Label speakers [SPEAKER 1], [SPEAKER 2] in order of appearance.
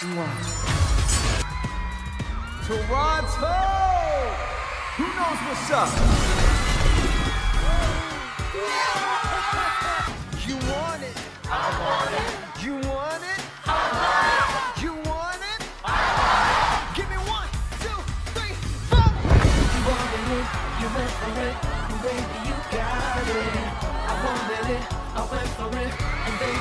[SPEAKER 1] Toronto! Who knows what's up? You want it? I want it. You want it? I want it. You want it? I want it. Give me one, two, three, four.
[SPEAKER 2] You wanted it, you went for it, and baby, you got it. I wanted it, I went for it, and baby.